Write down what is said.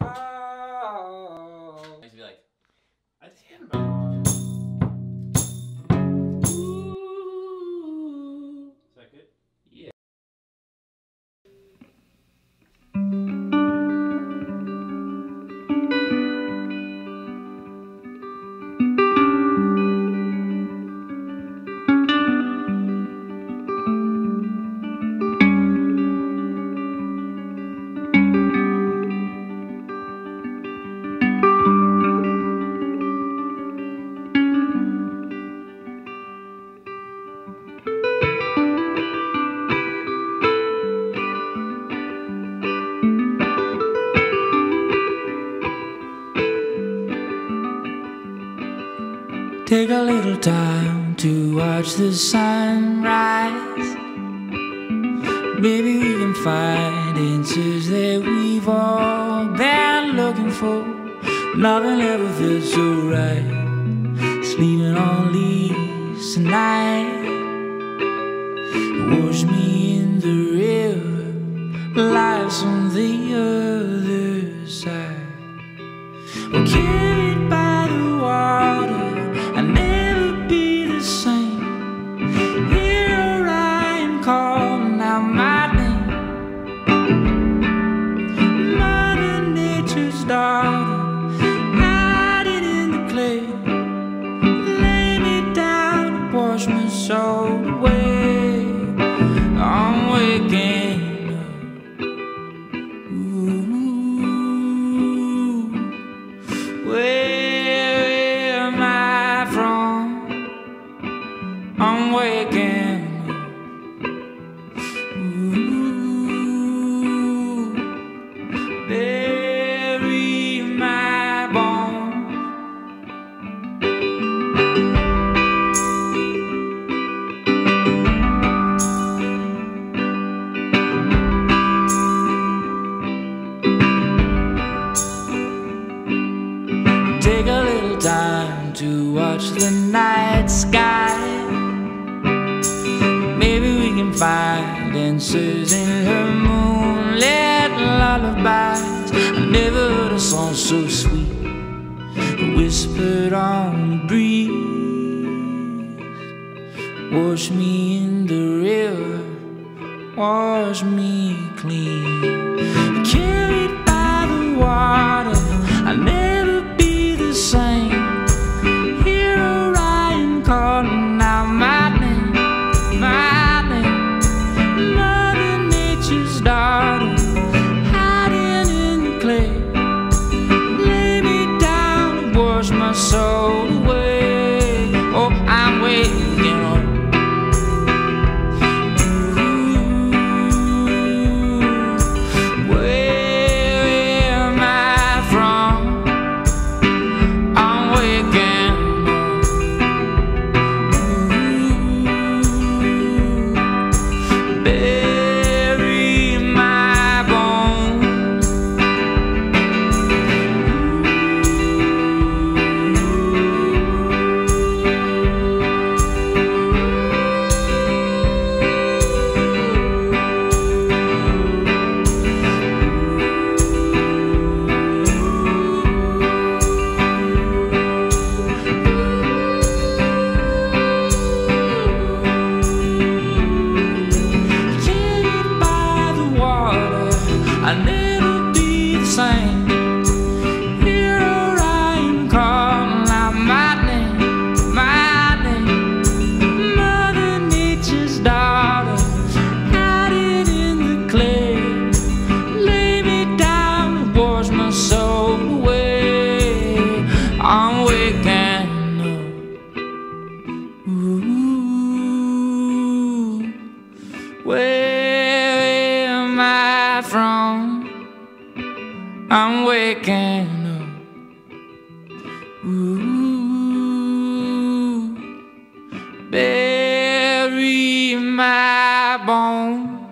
Oh. Take a little time to watch the sunrise. Maybe we can find answers that we've all been looking for. Nothing ever feels so right. Sleeping on leaves tonight. Wash me in the river. Life's on the other wash my soul away. Take a little time to watch the night sky. Maybe we can find answers in her moonlit lullabies. I never heard a song so sweet, whispered on the breeze. Wash me in the river, wash me clean. Carried Where am I from? I'm waking up. Ooh, bury my bones.